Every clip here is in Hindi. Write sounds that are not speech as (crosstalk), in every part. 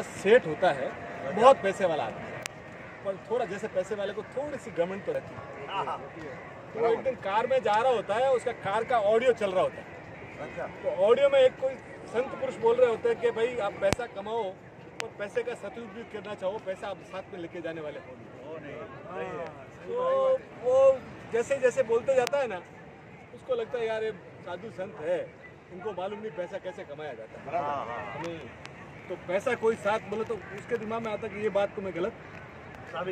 हमारा सेठ होता है बहुत पैसे वाला आदमी पर थोड़ा जैसे पैसे वाले को थोड़ी सी गवर्नमेंट तो रहती है। तो वो एक दिन कार में जा रहा होता है उसका कार का ऑडियो चल रहा होता है। अच्छा। तो ऑडियो में एक कोई संत पुरुष बोल रहे होते हैं कि भाई आप पैसा कमाओ और पैसे का सदुपयोग करना चाहो पैसा आप साथ में लेके जाने वाले हो है तो वो जैसे जैसे बोलते जाता है ना उसको लगता है यार ये साधु संत है इनको मालूम नहीं पैसा कैसे कमाया जाता है। हाँ हाँ हमें तो पैसा कोई साथ बोले तो उसके दिमाग में आता कि ये बात तो मैं गलत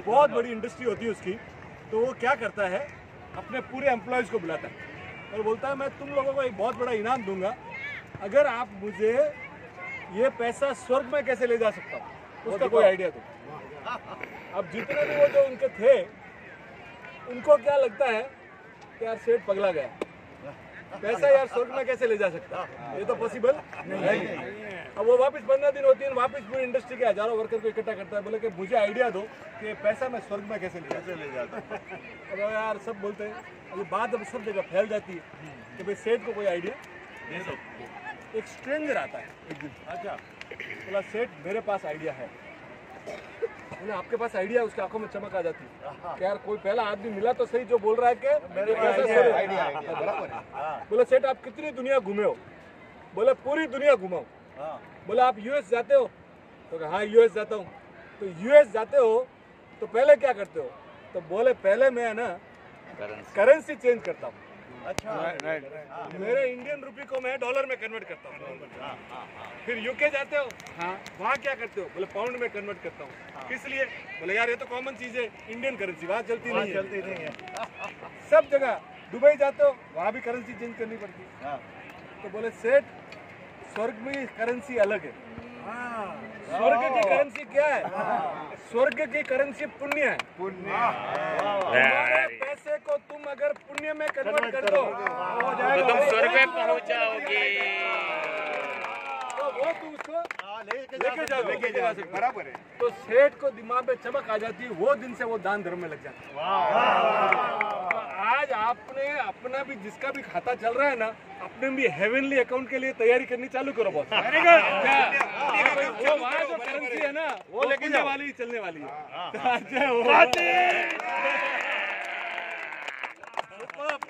बहुत बड़ी इंडस्ट्री होती है उसकी। तो वो क्या करता है? अपने पूरे एम्प्लॉयज़ को बुलाता है और बोलता है मैं तुम लोगों को एक बहुत बड़ा इनाम दूँगा। अगर आप मुझे ये पैसा स्वर्ग में कैसे ले जा सकता हूँ? उसका कोई आइडिया तो अब जितने भी वो जो उनके थे उनको क्या लगता है कि यार सेठ पगला गया? पैसा यार स्वर्ग में कैसे ले जा सकता? ये तो पॉसिबल नहीं है अब वो वापस पंद्रह दिन होती है वापस पूरी इंडस्ट्री के हज़ारों वर्कर को इकट्ठा करता है। बोले कि मुझे आइडिया दो कि पैसा मैं स्वर्ग में कैसे ले कैसे ले जाता अब यार सब बोलते हैं अब ये बात अब सब जगह फैल जाती है कि भाई सेठ को कोई आइडिया ये तो एक स्ट्रेंजर आता है। एक दिन। अच्छा। बोला सेठ मेरे पास आइडिया है। बोले आपके पास आइडिया है उसकी आँखों में चमक आ जाती है। यार कोई पहला आदमी मिला तो सही जो बोल रहा है कि मेरे पास है, है हाँ। बोले सेठ आप कितनी दुनिया घूमे हो? बोले पूरी दुनिया घुमाओ हाँ। बोले आप यूएस जाते हो? तो हाँ यूएस जाता हूँ। तो यूएस जाते हो तो पहले क्या करते हो? तो बोले पहले मैं है ना करेंसी चेंज करता हूँ। अच्छा। मेरे इंडियन रुपी को मैं डॉलर में कन्वर्ट करता हूँ। फिर यूके जाते हो? हाँ। वहाँ क्या करते हो? बोले पाउंड में कन्वर्ट करता हूँ। किस लिए? बोले यार ये तो कॉमन चीज़ है। इंडियन करेंसी वहाँ चलती नहीं है। चलती नहीं है। (laughs) सब जगह दुबई जाते हो वहाँ भी करेंसी चेंज करनी पड़ती है। हाँ। तो बोले सेठ स्वर्ग में करेंसी अलग है। स्वर्ग की करेंसी क्या है? स्वर्ग की करेंसी पुण्य है। पुण्य तुम्हारे पैसे को तुम अगर पुण्य में कन्वर्ट कर दो। तो हो। तो तुम। स्वर्ग में पहुँच जाओगे तो वो तुम उसको हाँ, लेके जाओ, लेके जा सकते बराबर है। तो सेठ को दिमाग में चमक आ जाती है वो दिन से वो दान धर्म में लग जाता। है तो आज आपने अपना भी जिसका भी खाता चल रहा है ना अपने भी हेवनली अकाउंट के लिए तैयारी करनी चालू करो बॉस क्या? वो वहाँ जो करेंसी है ना वो लेके जाने वाली चलने वाली है। अच्छा, वो-